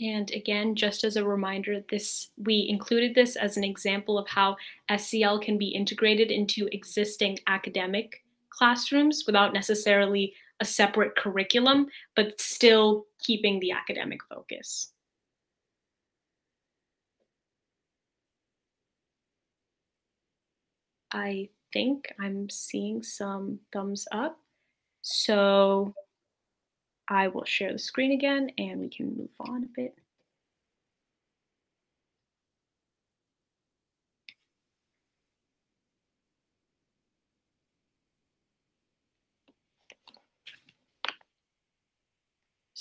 And again, just as a reminder, this we included this as an example of how SEL can be integrated into existing academic classrooms without necessarily a separate curriculum, but still keeping the academic focus. I think I'm seeing some thumbs up. So I will share the screen again and we can move on a bit.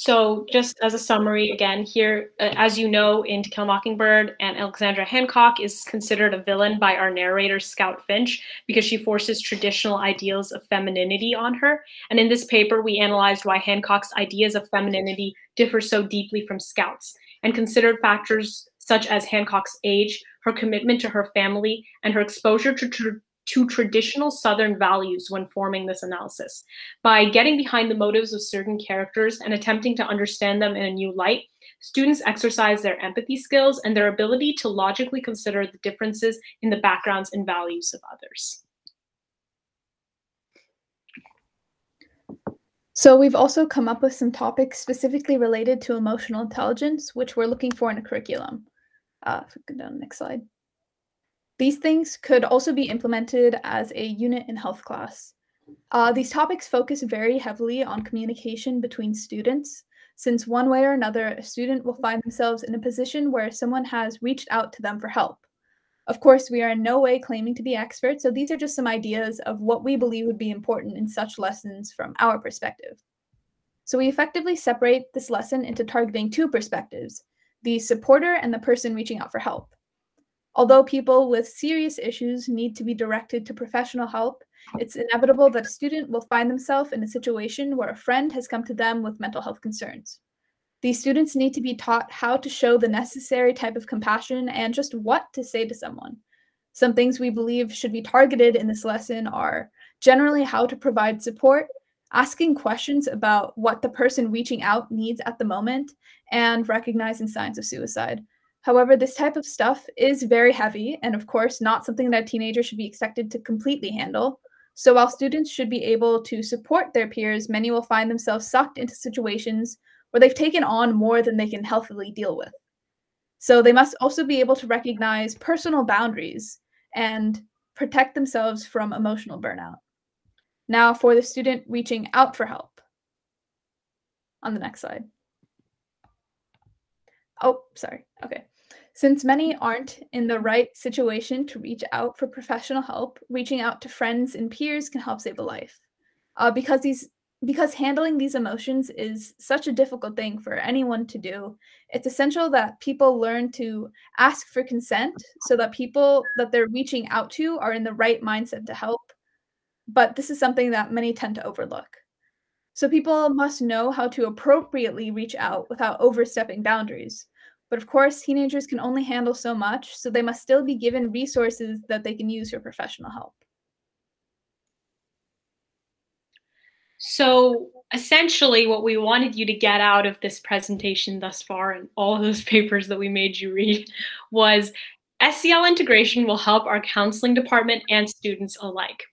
So just as a summary, again, here, uh, as you know, in To Kill a Mockingbird, and Alexandra Hancock is considered a villain by our narrator, Scout Finch, because she forces traditional ideals of femininity on her. And in this paper, we analyzed why Hancock's ideas of femininity differ so deeply from Scout's, and considered factors such as Hancock's age, her commitment to her family, and her exposure to tr to traditional Southern values when forming this analysis. By getting behind the motives of certain characters and attempting to understand them in a new light, students exercise their empathy skills and their ability to logically consider the differences in the backgrounds and values of others. So we've also come up with some topics specifically related to emotional intelligence, which we're looking for in a curriculum. Uh, if we go down the next slide. These things could also be implemented as a unit in health class. Uh, these topics focus very heavily on communication between students, since one way or another, a student will find themselves in a position where someone has reached out to them for help. Of course, we are in no way claiming to be experts, so these are just some ideas of what we believe would be important in such lessons from our perspective. So we effectively separate this lesson into targeting two perspectives, the supporter and the person reaching out for help. Although people with serious issues need to be directed to professional help, it's inevitable that a student will find themselves in a situation where a friend has come to them with mental health concerns. These students need to be taught how to show the necessary type of compassion and just what to say to someone. Some things we believe should be targeted in this lesson are generally how to provide support, asking questions about what the person reaching out needs at the moment, and recognizing signs of suicide. However, this type of stuff is very heavy and, of course, not something that a teenager should be expected to completely handle. So, while students should be able to support their peers, many will find themselves sucked into situations where they've taken on more than they can healthily deal with. So, they must also be able to recognize personal boundaries and protect themselves from emotional burnout. Now, for the student reaching out for help. On the next slide. Oh, sorry. Okay. Since many aren't in the right situation to reach out for professional help, reaching out to friends and peers can help save a life. Uh, because these because handling these emotions is such a difficult thing for anyone to do, it's essential that people learn to ask for consent so that people that they're reaching out to are in the right mindset to help. But this is something that many tend to overlook. So people must know how to appropriately reach out without overstepping boundaries. But of course, teenagers can only handle so much, so they must still be given resources that they can use for professional help. So essentially what we wanted you to get out of this presentation thus far and all of those papers that we made you read was SEL integration will help our counseling department and students alike.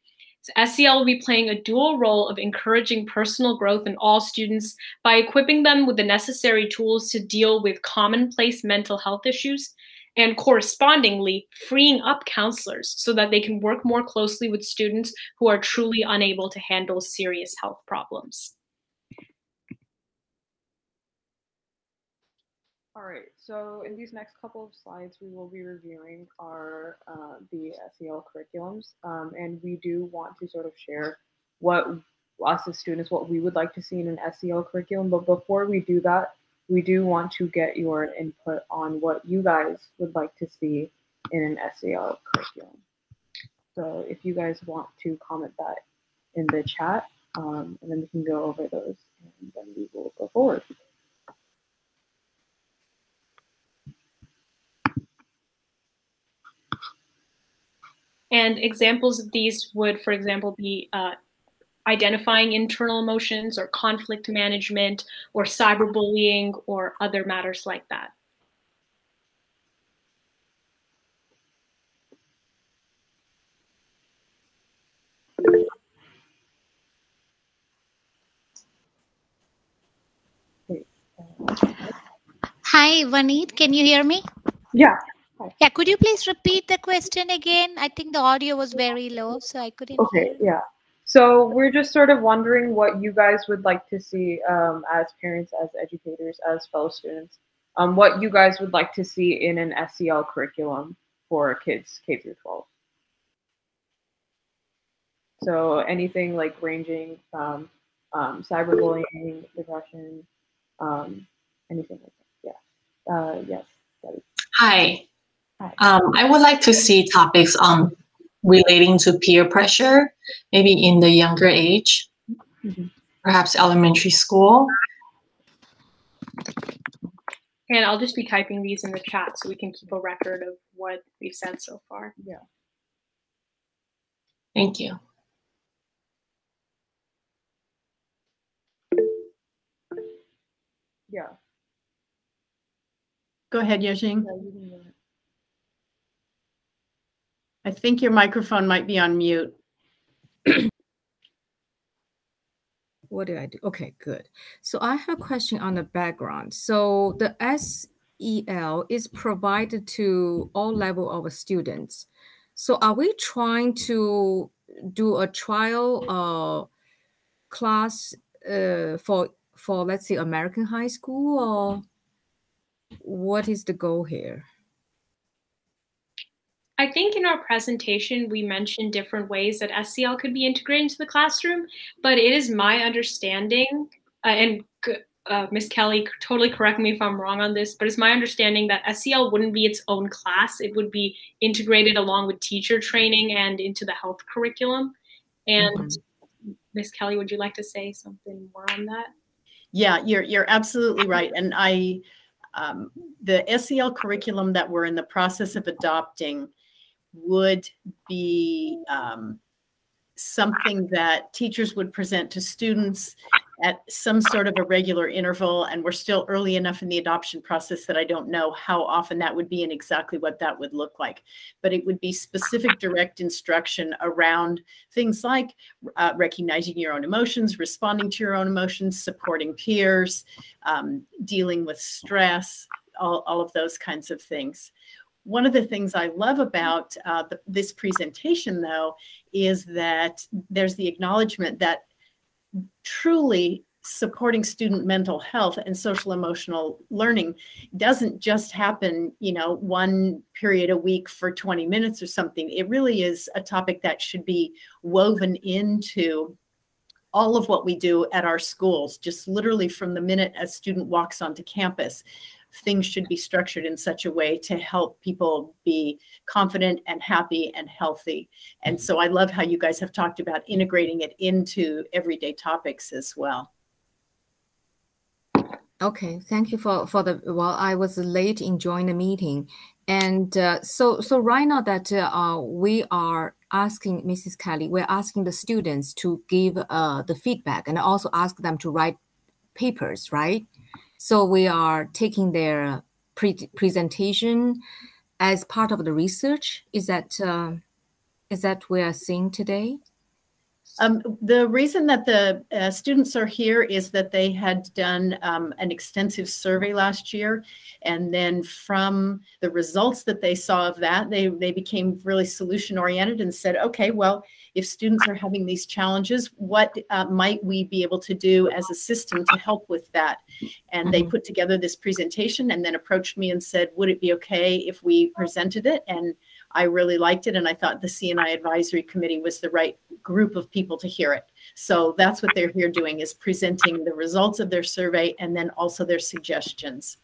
SEL will be playing a dual role of encouraging personal growth in all students by equipping them with the necessary tools to deal with commonplace mental health issues and correspondingly freeing up counselors so that they can work more closely with students who are truly unable to handle serious health problems. All right, so in these next couple of slides, we will be reviewing our uh, the SEL curriculums, um, and we do want to sort of share what us as students, what we would like to see in an SEL curriculum. But before we do that, we do want to get your input on what you guys would like to see in an SEL curriculum. So if you guys want to comment that in the chat, um, and then we can go over those, and then we will go forward. And examples of these would, for example, be uh, identifying internal emotions or conflict management or cyberbullying or other matters like that. Hi, Vaneet, can you hear me? Yeah. Yeah, could you please repeat the question again? I think the audio was very low, so I couldn't. Okay, yeah. So we're just sort of wondering what you guys would like to see um, as parents, as educators, as fellow students, um, what you guys would like to see in an SEL curriculum for kids K through 12. So anything like ranging from um, cyberbullying, depression, um, anything like that. Yeah. Uh, yes. Hi. Um, I would like to see topics on relating to peer pressure, maybe in the younger age, mm-hmm. perhaps elementary school. And I'll just be typing these in the chat so we can keep a record of what we've said so far. Yeah. Thank you. Yeah. Go ahead, Yajing. I think your microphone might be on mute. what did I do? Okay, good. So I have a question on the background. So the SEL is provided to all level of students. So are we trying to do a trial uh, class uh, for for let's say American high school or what is the goal here? I think in our presentation, we mentioned different ways that SEL could be integrated into the classroom, but it is my understanding, uh, and uh, Ms. Kelly, totally correct me if I'm wrong on this, but it's my understanding that SEL wouldn't be its own class. It would be integrated along with teacher training and into the health curriculum. And Ms. Mm -hmm. Kelly, would you like to say something more on that? Yeah, you're you're absolutely right, and I um, the SEL curriculum that we're in the process of adopting would be um, something that teachers would present to students at some sort of a regular interval. And we're still early enough in the adoption process that I don't know how often that would be and exactly what that would look like. But it would be specific direct instruction around things like uh, recognizing your own emotions, responding to your own emotions, supporting peers, um, dealing with stress, all, all of those kinds of things. One of the things I love about uh, the, this presentation, though, is that there's the acknowledgement that truly supporting student mental health and social emotional learning doesn't just happen you know one period a week for 20 minutes or something. It really is a topic that should be woven into all of what we do at our schools just literally from the minute a student walks onto campus things should be structured in such a way to help people be confident and happy and healthy. And so I love how you guys have talked about integrating it into everyday topics as well. Okay, thank you for for the. Well, I was late in joining the meeting, and uh, so so right now that uh, we are asking Mrs. Kelly, we're asking the students to give uh, the feedback and also ask them to write papers, right? So we are taking their pre presentation as part of the research. Is that uh, is that we are seeing today? Um, the reason that the uh, students are here is that they had done um, an extensive survey last year. And then from the results that they saw of that, they, they became really solution oriented and said, okay, well, if students are having these challenges, what uh, might we be able to do as a system to help with that? And they mm-hmm. put together this presentation and then approached me and said, would it be okay if we presented it? And I really liked it, and I thought the C&I Advisory Committee was the right group of people to hear it. So that's what they're here doing is presenting the results of their survey and then also their suggestions.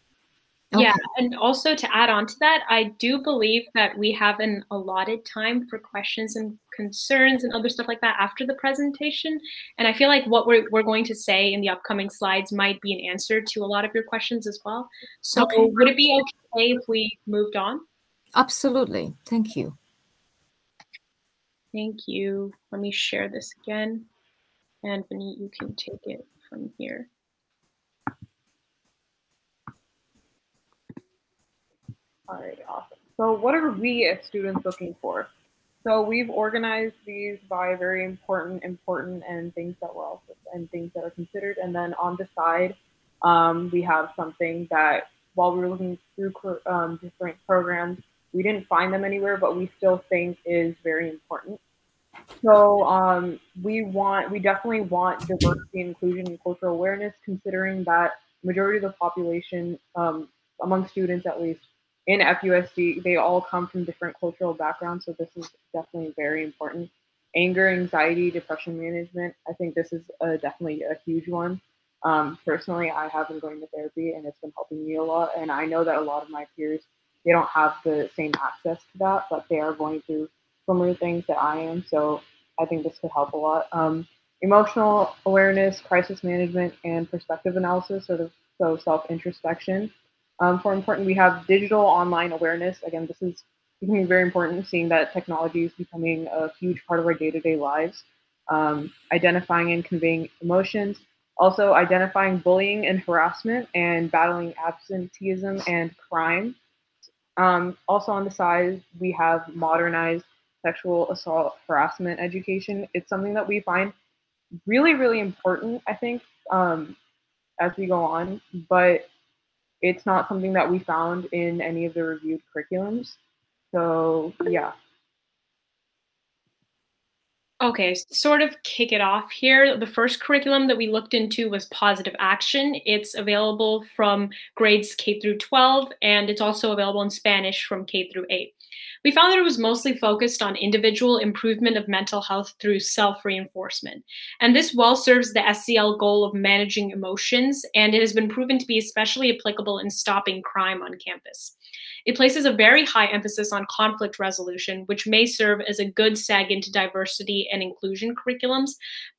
Okay. Yeah, and also to add on to that, I do believe that we have an allotted time for questions and concerns and other stuff like that after the presentation. And I feel like what we're, we're going to say in the upcoming slides might be an answer to a lot of your questions as well. So okay. would it be okay if we moved on? Absolutely. Thank you. Thank you. Let me share this again. And Vinny, you can take it from here. All right, awesome. So what are we as students looking for? So we've organized these by very important, important, and things that were also and things that are considered. And then on the side, um, we have something that while we were looking through um, different programs, we didn't find them anywhere, but we still think is very important. So um, we want, we definitely want diversity, inclusion, and cultural awareness, considering that majority of the population, um, among students at least, in FUSD, they all come from different cultural backgrounds. So this is definitely very important. Anger, anxiety, depression management. I think this is a, definitely a huge one. Um, personally, I have been going to therapy and it's been helping me a lot. And I know that a lot of my peers, they don't have the same access to that, but they are going through similar things that I am. So I think this could help a lot. Um, emotional awareness, crisis management, and perspective analysis, sort of so self introspection. Um, for important, we have digital online awareness. Again, this is becoming very important, seeing that technology is becoming a huge part of our day to day lives. Um, identifying and conveying emotions, also identifying bullying and harassment, and battling absenteeism and crime. Um, also on the side, we have modernized sexual assault harassment education. It's something that we find really, really important, I think, um, as we go on. But it's not something that we found in any of the reviewed curriculums. So yeah. Okay, sort of kick it off here. The first curriculum that we looked into was positive action. It's available from grades K through 12, and it's also available in Spanish from K through 8. We found that it was mostly focused on individual improvement of mental health through self reinforcement. And this well serves the SEL goal of managing emotions, and it has been proven to be especially applicable in stopping crime on campus. It places a very high emphasis on conflict resolution, which may serve as a good seg into diversity and inclusion curriculums.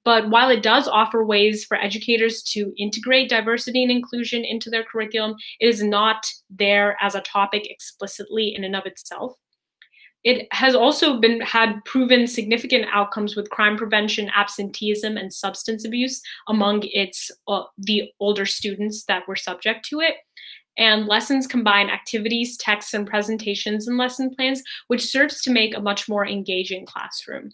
But while it does offer ways for educators to integrate diversity and inclusion into their curriculum, it is not there as a topic explicitly in and of itself. It has also been had proven significant outcomes with crime prevention, absenteeism, and substance abuse among its uh, the older students that were subject to it. And lessons combine activities, texts, and presentations in lesson plans, which serves to make a much more engaging classroom.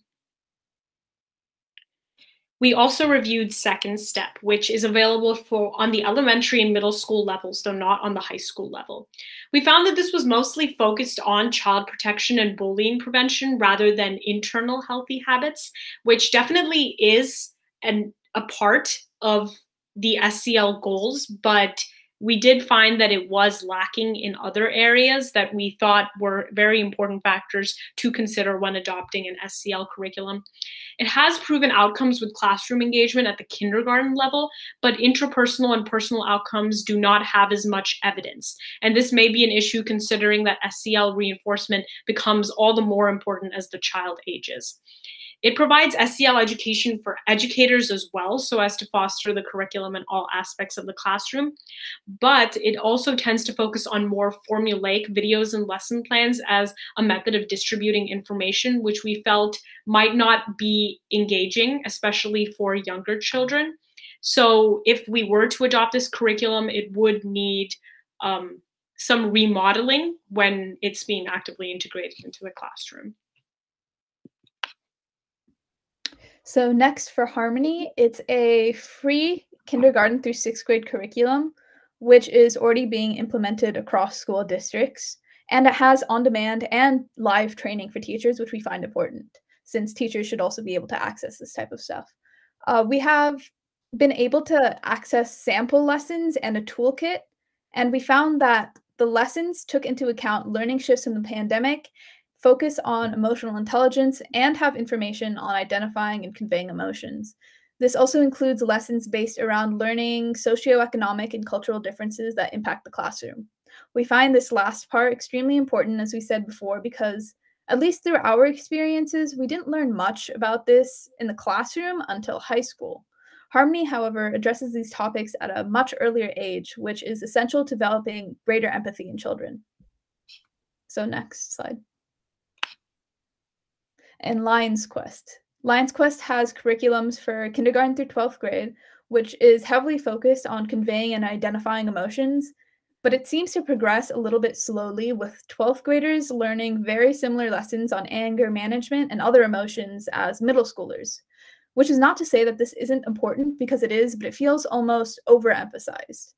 We also reviewed Second Step, which is available for on the elementary and middle school levels, though not on the high school level. We found that this was mostly focused on child protection and bullying prevention rather than internal healthy habits, which definitely is an, a part of the SEL goals, but we did find that it was lacking in other areas that we thought were very important factors to consider when adopting an SEL curriculum. It has proven outcomes with classroom engagement at the kindergarten level, but intrapersonal and personal outcomes do not have as much evidence. And this may be an issue considering that SEL reinforcement becomes all the more important as the child ages. It provides SEL education for educators as well, so as to foster the curriculum in all aspects of the classroom. But it also tends to focus on more formulaic videos and lesson plans as a method of distributing information, which we felt might not be engaging, especially for younger children. So if we were to adopt this curriculum, it would need um, some remodeling when it's being actively integrated into the classroom. So next for Harmony, it's a free kindergarten through sixth grade curriculum, which is already being implemented across school districts. And it has on-demand and live training for teachers, which we find important, since teachers should also be able to access this type of stuff. Uh, we have been able to access sample lessons and a toolkit, and we found that the lessons took into account learning shifts in the pandemic focus on emotional intelligence, and have information on identifying and conveying emotions. This also includes lessons based around learning socioeconomic and cultural differences that impact the classroom. We find this last part extremely important, as we said before, because at least through our experiences, we didn't learn much about this in the classroom until high school. Harmony, however, addresses these topics at a much earlier age, which is essential to developing greater empathy in children. So, next slide and Lions Quest. Lions Quest has curriculums for kindergarten through 12th grade, which is heavily focused on conveying and identifying emotions, but it seems to progress a little bit slowly with 12th graders learning very similar lessons on anger management and other emotions as middle schoolers. Which is not to say that this isn't important because it is, but it feels almost overemphasized.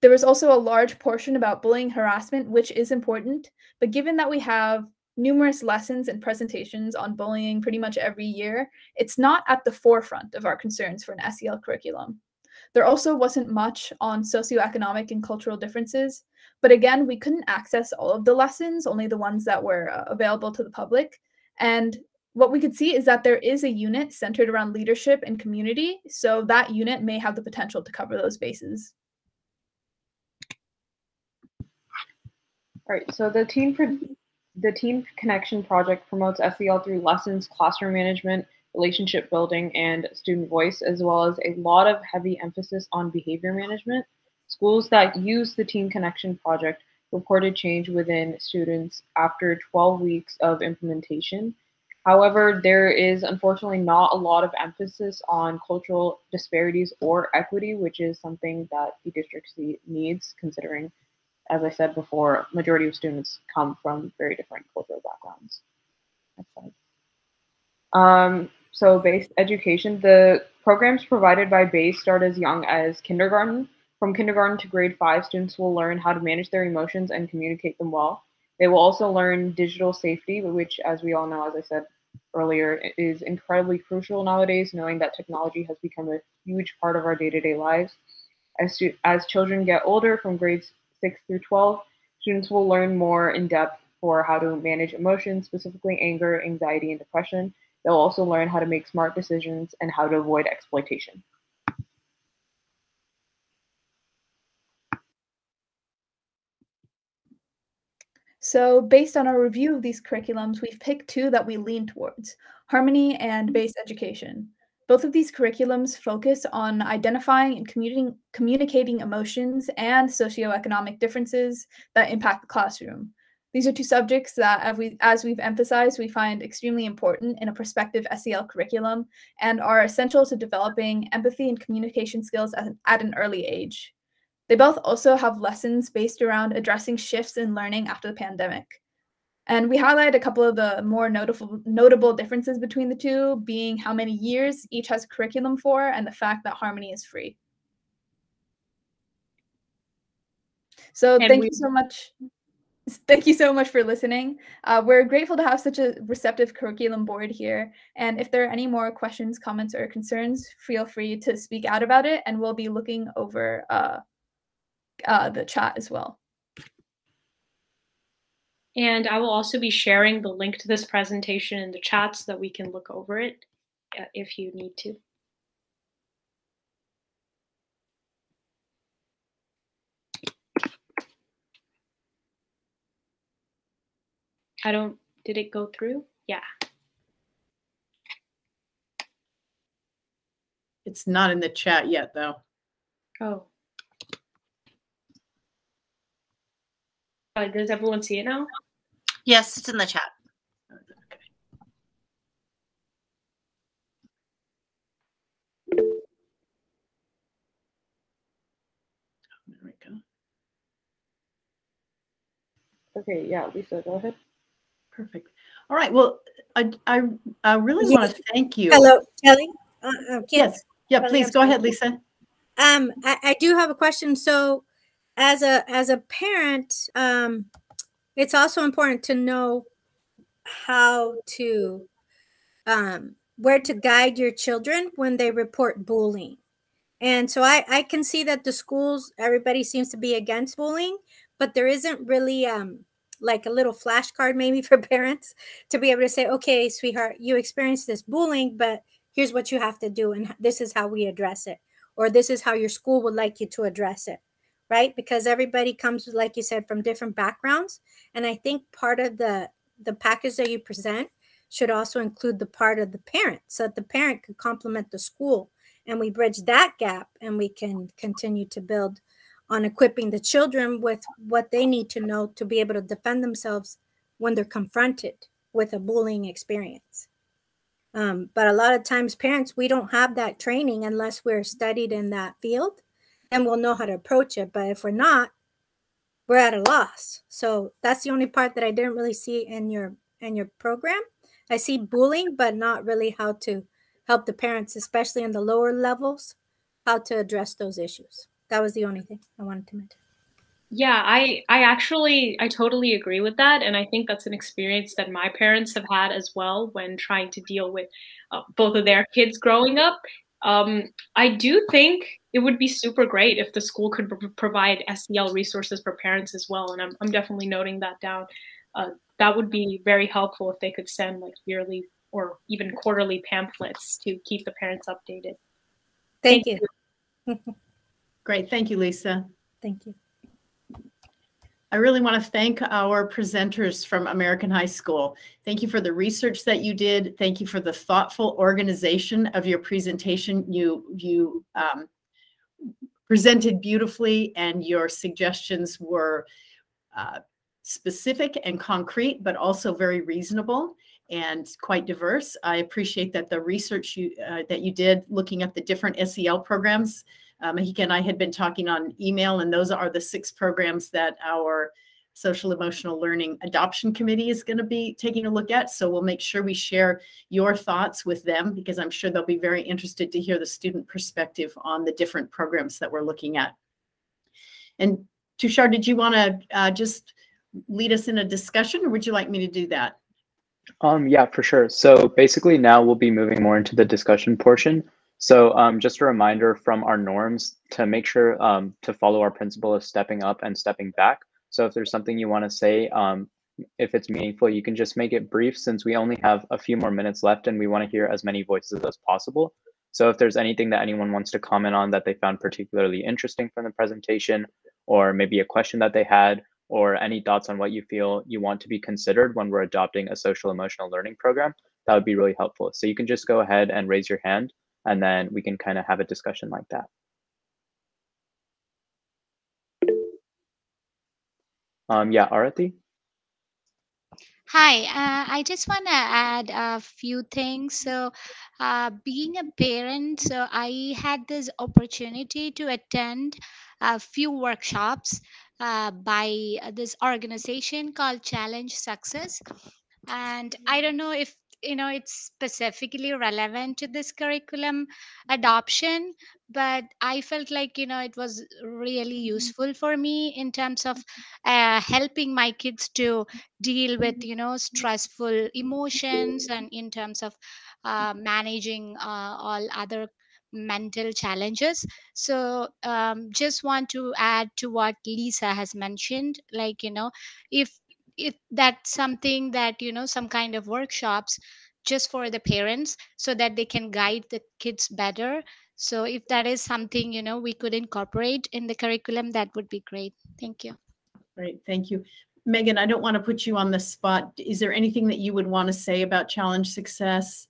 There was also a large portion about bullying harassment, which is important, but given that we have numerous lessons and presentations on bullying pretty much every year, it's not at the forefront of our concerns for an SEL curriculum. There also wasn't much on socioeconomic and cultural differences, but again, we couldn't access all of the lessons, only the ones that were uh, available to the public. And what we could see is that there is a unit centered around leadership and community, so that unit may have the potential to cover those bases. All right, so the team the Team Connection project promotes SEL through lessons, classroom management, relationship building, and student voice, as well as a lot of heavy emphasis on behavior management. Schools that use the Team Connection project reported change within students after 12 weeks of implementation. However, there is unfortunately not a lot of emphasis on cultural disparities or equity, which is something that the district needs considering as I said before, majority of students come from very different cultural backgrounds. Next slide. Um, so BASE education, the programs provided by BASE start as young as kindergarten. From kindergarten to grade five, students will learn how to manage their emotions and communicate them well. They will also learn digital safety, which, as we all know, as I said earlier, is incredibly crucial nowadays, knowing that technology has become a huge part of our day-to-day lives. As, as children get older, from grades 6 through 12, students will learn more in depth for how to manage emotions, specifically anger, anxiety, and depression. They'll also learn how to make smart decisions and how to avoid exploitation. So based on our review of these curriculums, we've picked two that we lean towards, Harmony and Base Education. Both of these curriculums focus on identifying and communicating, communicating emotions and socioeconomic differences that impact the classroom. These are two subjects that, as, we, we've emphasized, we find extremely important in a prospective SEL curriculum and are essential to developing empathy and communication skills at an, at an early age. They both also have lessons based around addressing shifts in learning after the pandemic. And we highlight a couple of the more notable notable differences between the two, being how many years each has curriculum for, and the fact that Harmony is free. So and thank we- you so much. Thank you so much for listening. Uh, we're grateful to have such a receptive curriculum board here. And if there are any more questions, comments, or concerns, feel free to speak out about it, and we'll be looking over uh, uh, the chat as well. And I will also be sharing the link to this presentation in the chat so that we can look over it uh, if you need to. I don't, did it go through? Yeah. It's not in the chat yet though. Oh. Uh, does everyone see it now? Yes, it's in the chat. Okay, yeah, Lisa, go ahead. Perfect. All right. Well, I I, I really yes. want to thank you. Hello, Kelly. Uh, uh, yes. Yeah, please go ahead, Lisa. Um, I, I do have a question. So, as a as a parent, um, it's also important to know how to um, where to guide your children when they report bullying. And so I, I can see that the schools everybody seems to be against bullying but there isn't really um, like a little flashcard maybe for parents to be able to say okay sweetheart you experienced this bullying but here's what you have to do and this is how we address it or this is how your school would like you to address it right? Because everybody comes like you said from different backgrounds. And i think part of the the package that you present should also include the part of the parent so that the parent could complement the school. And we bridge that gap and we can continue to build on equipping the children with what they need to know to be able to defend themselves when they're confronted with a bullying experience. Um, but a lot of times, parents, we don't have that training unless we're studied in that field and we'll know how to approach it. But if we're not, we're at a loss. So that's the only part that I didn't really see in your in your program. I see bullying, but not really how to help the parents, especially in the lower levels, how to address those issues. That was the only thing I wanted to mention. Yeah, I I actually I totally agree with that, and I think that's an experience that my parents have had as well when trying to deal with uh, both of their kids growing up. Um, I do think it would be super great if the school could provide SEL resources for parents as well, and I'm I'm definitely noting that down. Uh, that would be very helpful if they could send like yearly or even quarterly pamphlets to keep the parents updated. Thank, Thank you. you. Great. Thank you, Lisa. Thank you. I really want to thank our presenters from American High School. Thank you for the research that you did. Thank you for the thoughtful organization of your presentation. You, you um, presented beautifully and your suggestions were uh, specific and concrete, but also very reasonable and quite diverse. I appreciate that the research you, uh, that you did looking at the different SEL programs. Um, Mahika and I had been talking on email, and those are the six programs that our social emotional learning adoption committee is going to be taking a look at. So we'll make sure we share your thoughts with them because I'm sure they'll be very interested to hear the student perspective on the different programs that we're looking at. And Tushar, did you want to uh, just lead us in a discussion or would you like me to do that? Um, yeah, for sure. So basically now we'll be moving more into the discussion portion. So um, just a reminder from our norms to make sure um, to follow our principle of stepping up and stepping back. So if there's something you want to say, um, if it's meaningful, you can just make it brief since we only have a few more minutes left and we want to hear as many voices as possible. So if there's anything that anyone wants to comment on that they found particularly interesting from the presentation, or maybe a question that they had, or any thoughts on what you feel you want to be considered when we're adopting a social emotional learning program, that would be really helpful. So you can just go ahead and raise your hand and then we can kind of have a discussion like that. Um, yeah, Arati? Hi, uh, I just want to add a few things. So, uh, being a parent, so I had this opportunity to attend a few workshops uh, by this organization called Challenge Success. And I don't know if you know it's specifically relevant to this curriculum adoption but i felt like you know it was really useful for me in terms of uh, helping my kids to deal with you know stressful emotions and in terms of uh, managing uh, all other mental challenges. So um, just want to add to what lisa has mentioned like you know if if that's something that you know some kind of workshops just for the parents so that they can guide the kids better. So if that is something you know we could incorporate in the curriculum that would be great. Thank you. Great thank you. Megan i don't want to put you on the spot. Is there anything that you would want to say about challenge success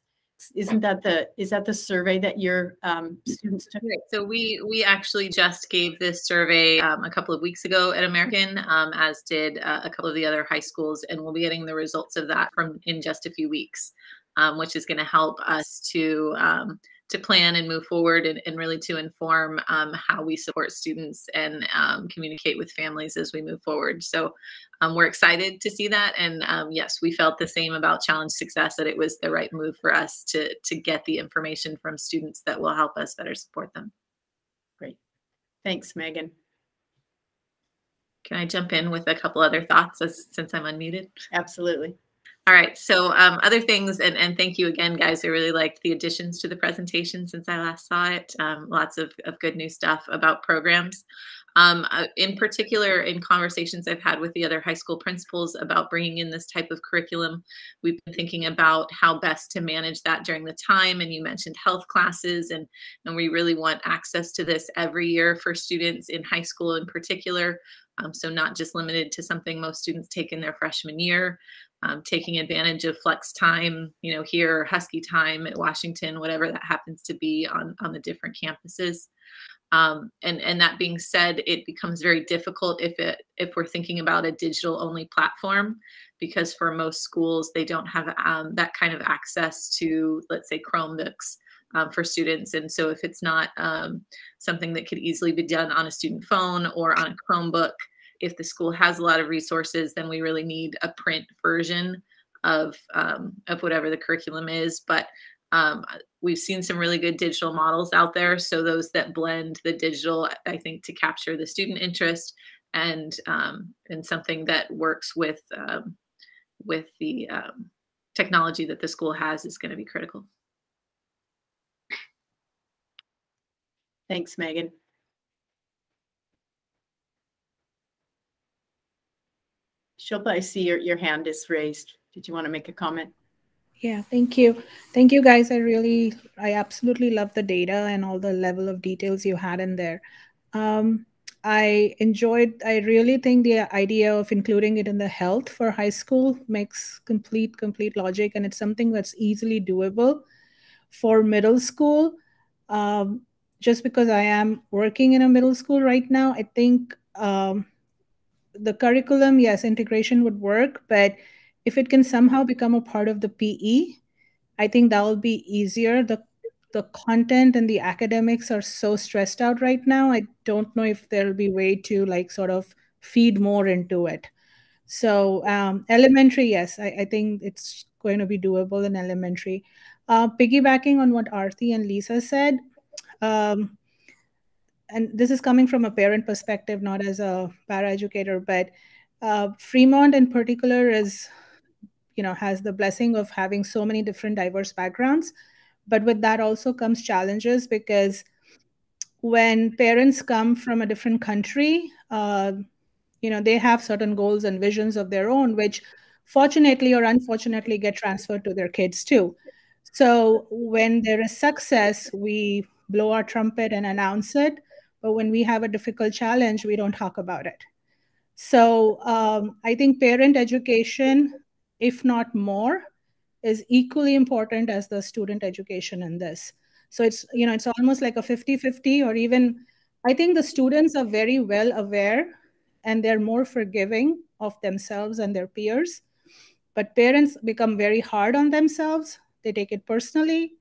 isn't that the is that the survey that your um, students took? So we we actually just gave this survey um, a couple of weeks ago at American, um, as did uh, a couple of the other high schools, and we'll be getting the results of that from in just a few weeks, um, which is going to help us to um, to plan and move forward and, and really to inform um, how we support students and um, communicate with families as we move forward. So um, we're excited to see that. And um, yes, we felt the same about Challenge Success, that it was the right move for us to, to get the information from students that will help us better support them. Great. Thanks, Megan. Can I jump in with a couple other thoughts as, since I'm unmuted? Absolutely. All right. So um, other things, and, and thank you again, guys. I really liked the additions to the presentation since I last saw it. Um, lots of, of good new stuff about programs. Um, uh, in particular, in conversations I've had with the other high school principals about bringing in this type of curriculum, we've been thinking about how best to manage that during the time. And you mentioned health classes, and, and we really want access to this every year for students in high school in particular. Um, so not just limited to something most students take in their freshman year. Um, taking advantage of flex time, you know, here, Husky time at Washington, whatever that happens to be on, on the different campuses. Um, and, and that being said, it becomes very difficult if it if we're thinking about a digital only platform, because for most schools they don't have um, that kind of access to, let's say, Chromebooks um, for students. And so if it's not um, something that could easily be done on a student phone or on a Chromebook, if the school has a lot of resources, then we really need a print version of um, of whatever the curriculum is. But um, we've seen some really good digital models out there. So those that blend the digital, I think, to capture the student interest and um, and something that works with um, with the um, technology that the school has is going to be critical. Thanks, Megan. Shilpa, I see your, your hand is raised. Did you want to make a comment? Yeah, thank you. Thank you guys. I really, I absolutely love the data and all the level of details you had in there. Um, I enjoyed, I really think the idea of including it in the health for high school makes complete, complete logic. And it's something that's easily doable for middle school. Um, just because I am working in a middle school right now, I think um, the curriculum, yes, integration would work, but if it can somehow become a part of the PE, I think that will be easier. The the content and the academics are so stressed out right now. I don't know if there'll be way to like sort of feed more into it. So um, elementary, yes, I, I, think it's going to be doable in elementary. Uh, piggybacking on what Arthi and Lisa said, um, and this is coming from a parent perspective, not as a paraeducator, but uh, Fremont in particular is, you know, has the blessing of having so many different diverse backgrounds. But with that also comes challenges because when parents come from a different country, uh, you know, they have certain goals and visions of their own, which fortunately or unfortunately get transferred to their kids too. So when there is success, we blow our trumpet and announce it. But when we have a difficult challenge, we don't talk about it. So um, I think parent education, if not more, is equally important as the student education in this. So it's, you know, it's almost like a 50-50 or even, I think the students are very well aware and they're more forgiving of themselves and their peers. But parents become very hard on themselves. They take it personally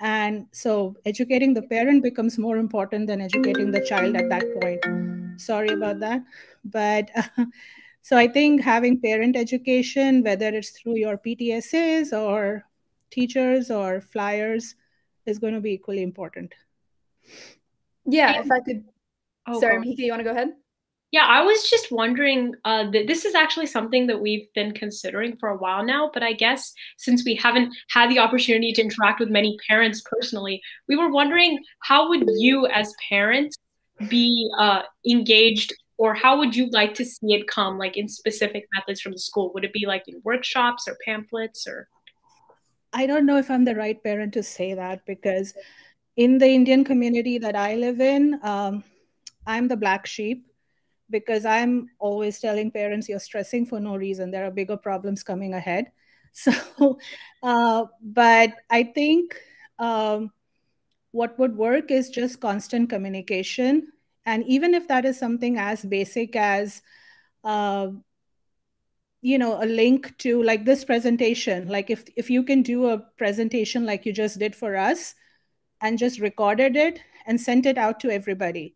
and so educating the parent becomes more important than educating the child at that point. Sorry about that. But uh, so I think having parent education, whether it's through your PTSAs or teachers or flyers, is going to be equally important. Yeah, if I could. Oh, Sorry, Mika, you want to go ahead? Yeah, I was just wondering. Uh, that this is actually something that we've been considering for a while now, but I guess since we haven't had the opportunity to interact with many parents personally, we were wondering how would you, as parents, be uh, engaged, or how would you like to see it come, like in specific methods from the school? Would it be like in workshops or pamphlets, or? I don't know if I'm the right parent to say that because in the Indian community that I live in, um, I'm the black sheep because I'm always telling parents you're stressing for no reason. There are bigger problems coming ahead. So, uh, but I think um, what would work is just constant communication. And even if that is something as basic as, uh, you know, a link to like this presentation, like if, if you can do a presentation like you just did for us and just recorded it and sent it out to everybody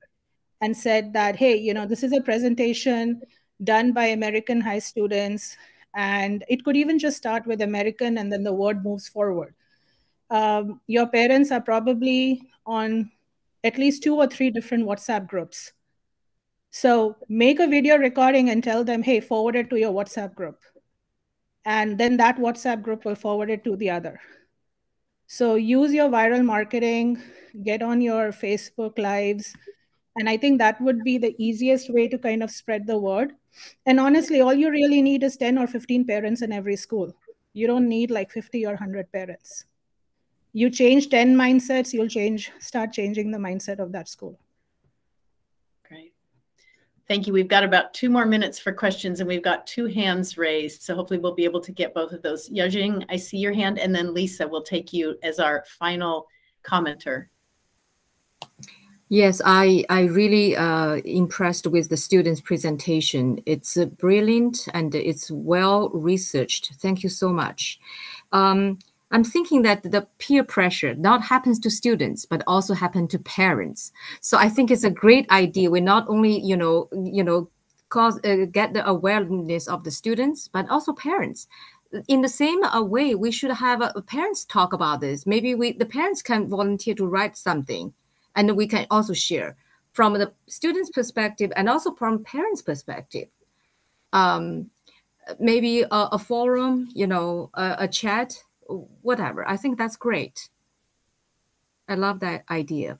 and said that, hey, you know, this is a presentation done by American high students. And it could even just start with American and then the word moves forward. Um, your parents are probably on at least two or three different WhatsApp groups. So make a video recording and tell them, hey, forward it to your WhatsApp group. And then that WhatsApp group will forward it to the other. So use your viral marketing, get on your Facebook lives, and I think that would be the easiest way to kind of spread the word. And honestly, all you really need is 10 or 15 parents in every school. You don't need like 50 or 100 parents. You change 10 mindsets, you'll change, start changing the mindset of that school. Great. Thank you. We've got about two more minutes for questions and we've got two hands raised. So hopefully we'll be able to get both of those. Yajing, I see your hand and then Lisa will take you as our final commenter. Yes, I, I really uh, impressed with the students' presentation. It's uh, brilliant and it's well researched. Thank you so much. Um, I'm thinking that the peer pressure not happens to students, but also happen to parents. So I think it's a great idea. We not only, you know, you know, cause uh, get the awareness of the students, but also parents. In the same uh, way, we should have uh, parents talk about this. Maybe we the parents can volunteer to write something, and we can also share from the students' perspective and also from parents' perspective. Um, maybe a, a forum, you know, a, a chat whatever. I think that's great. I love that idea.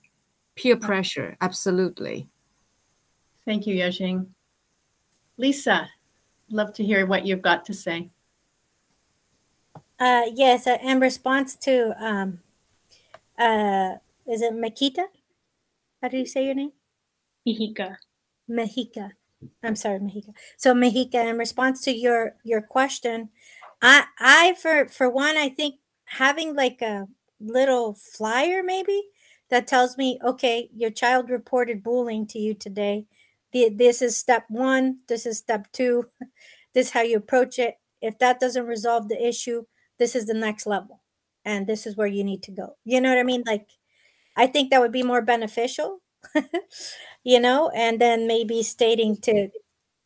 Peer pressure, absolutely. Thank you, Yajing. Lisa, love to hear what you've got to say. Uh, yes, uh, in response to, um, uh, is it Makita? How do you say your name? Mejika. Mejika. I'm sorry, Mejika. So Mejika, in response to your your question, I I for for one, I think having like a little flyer maybe that tells me, okay, your child reported bullying to you today. This is step one. This is step two. This is how you approach it. If that doesn't resolve the issue, this is the next level, and this is where you need to go. You know what I mean? Like, I think that would be more beneficial. you know, and then maybe stating to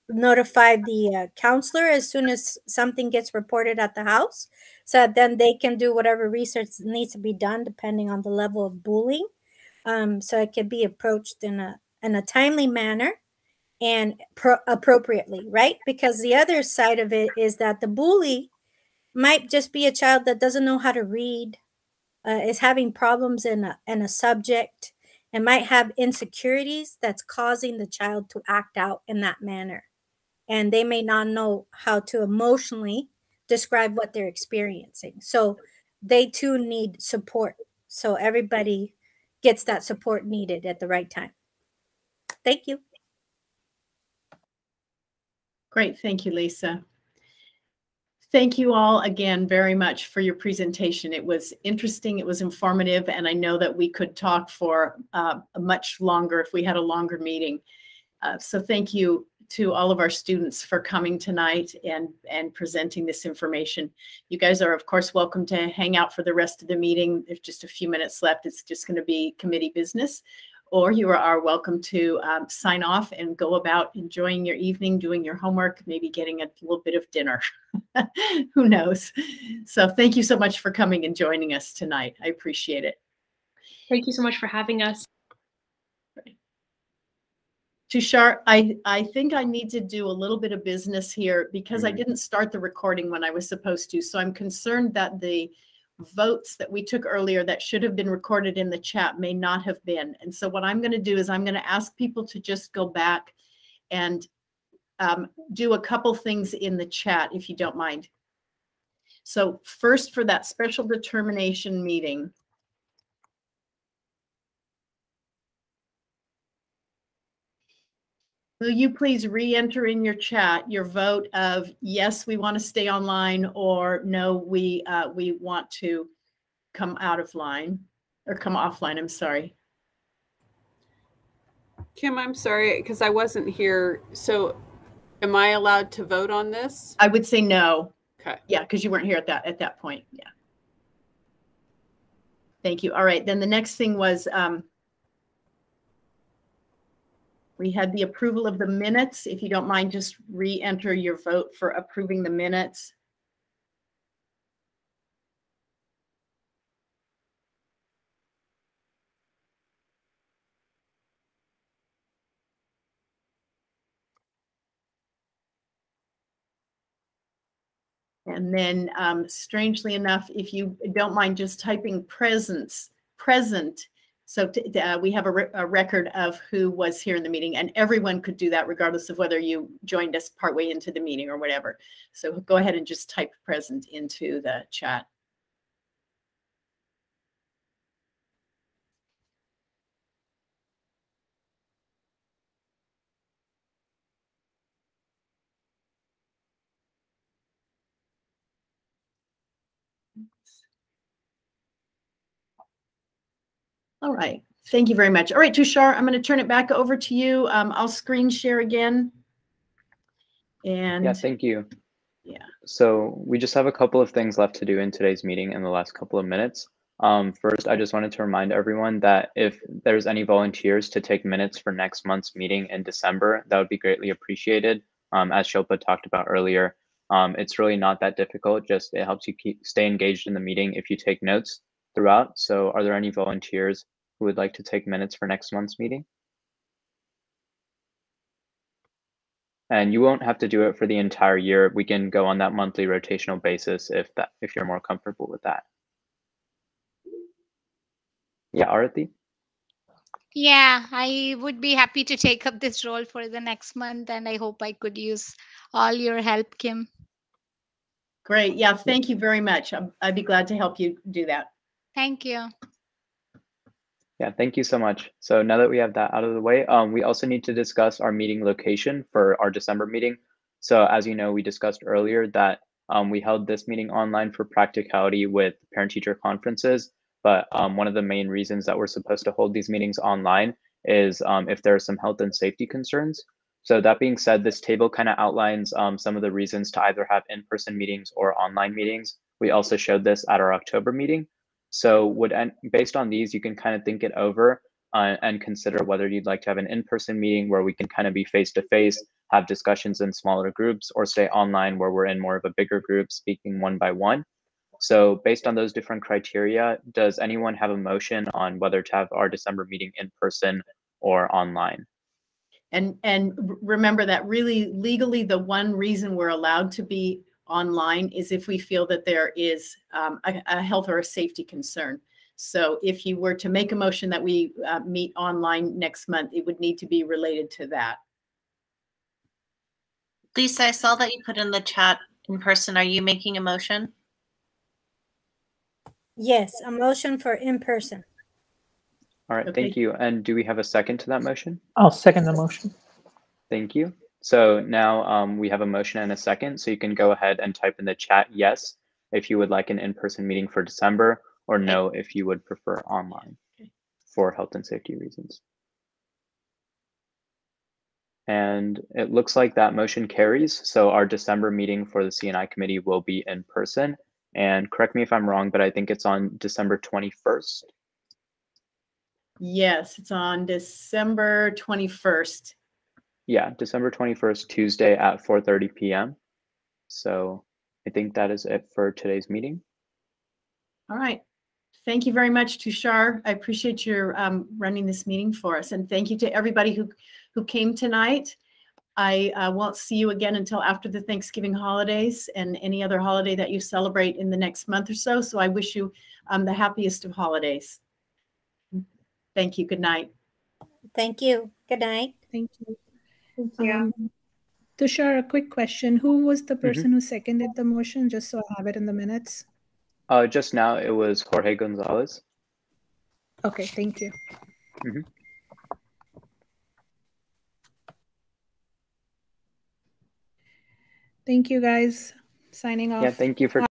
notify the uh, counselor as soon as something gets reported at the house so that then they can do whatever research needs to be done depending on the level of bullying um, so it can be approached in a in a timely manner and pro- appropriately right because the other side of it is that the bully might just be a child that doesn't know how to read uh, is having problems in a, in a subject and might have insecurities that's causing the child to act out in that manner and they may not know how to emotionally describe what they're experiencing. So they too need support. So everybody gets that support needed at the right time. Thank you. Great. Thank you, Lisa. Thank you all again very much for your presentation. It was interesting, it was informative, and I know that we could talk for uh, much longer if we had a longer meeting. Uh, so thank you to all of our students for coming tonight and, and presenting this information. You guys are, of course, welcome to hang out for the rest of the meeting. There's just a few minutes left. It's just going to be committee business. Or you are welcome to um, sign off and go about enjoying your evening, doing your homework, maybe getting a little bit of dinner. Who knows? So thank you so much for coming and joining us tonight. I appreciate it. Thank you so much for having us. Tushar, I, I think I need to do a little bit of business here because mm-hmm. I didn't start the recording when I was supposed to. So I'm concerned that the votes that we took earlier that should have been recorded in the chat may not have been. And so what I'm going to do is I'm going to ask people to just go back and um, do a couple things in the chat, if you don't mind. So first for that special determination meeting, Will you please re-enter in your chat your vote of yes, we want to stay online or no, we uh, we want to come out of line or come offline. I'm sorry. Kim, I'm sorry because I wasn't here. So am I allowed to vote on this? I would say no. Okay. Yeah, because you weren't here at that at that point. Yeah. Thank you. All right. Then the next thing was um, we had the approval of the minutes. If you don't mind, just re-enter your vote for approving the minutes. And then um, strangely enough, if you don't mind just typing presence, present so uh, we have a, re a, record of who was here in the meeting, and everyone could do that regardless of whether you joined us partway into the meeting or whatever. So go ahead and just type present into the chat. All right. Thank you very much. All right, Tushar, I'm going to turn it back over to you. Um, I'll screen share again. And Yeah, thank you. Yeah. So we just have a couple of things left to do in today's meeting in the last couple of minutes. Um, first, I just wanted to remind everyone that if there's any volunteers to take minutes for next month's meeting in December, that would be greatly appreciated. Um, as Shilpa talked about earlier, um, it's really not that difficult. Just it helps you keep stay engaged in the meeting if you take notes throughout. So, are there any volunteers who would like to take minutes for next month's meeting? And you won't have to do it for the entire year. We can go on that monthly rotational basis if that if you're more comfortable with that. Yeah, Arati? Yeah, I would be happy to take up this role for the next month, and I hope I could use all your help, Kim. Great. Yeah, thank you very much. i I'd be glad to help you do that. Thank you. Yeah, thank you so much. So now that we have that out of the way, um, we also need to discuss our meeting location for our December meeting. So as you know, we discussed earlier that um, we held this meeting online for practicality with parent-teacher conferences. But um, one of the main reasons that we're supposed to hold these meetings online is um, if there are some health and safety concerns. So that being said, this table kind of outlines um, some of the reasons to either have in-person meetings or online meetings. We also showed this at our October meeting. So would based on these, you can kind of think it over uh, and consider whether you'd like to have an in-person meeting where we can kind of be face-to-face, -face, have discussions in smaller groups, or stay online where we're in more of a bigger group, speaking one by one. So based on those different criteria, does anyone have a motion on whether to have our December meeting in person or online? And and remember that really legally the one reason we're allowed to be online is if we feel that there is um, a, a, health or a safety concern. So if you were to make a motion that we uh, meet online next month, it would need to be related to that. Lisa, I saw that you put in the chat in person. Are you making a motion? Yes, a motion for in person. All right, okay. thank you. And do we have a second to that motion? I'll second the motion. Thank you. So now um, we have a motion and a second. So you can go ahead and type in the chat yes if you would like an in-person meeting for December or no if you would prefer online for health and safety reasons. And it looks like that motion carries. So our December meeting for the C&I committee will be in person. And correct me if I'm wrong, but I think it's on December 21st. Yes, it's on December 21st. Yeah, December 21st, Tuesday at 4.30 p.m. So I think that is it for today's meeting. All right. Thank you very much, Tushar. I appreciate your um, running this meeting for us. And thank you to everybody who, who came tonight. I uh, won't see you again until after the Thanksgiving holidays and any other holiday that you celebrate in the next month or so. So I wish you um, the happiest of holidays. Thank you. Good night. Thank you. Good night. Thank you. Yeah. Um, Tushar, a quick question. Who was the mm-hmm. person mm -hmm. who seconded the motion, just so I have it in the minutes? Uh, just now it was Jorge Gonzalez. Okay, thank you. Mm -hmm. Thank you, guys. Signing off. Yeah, thank you for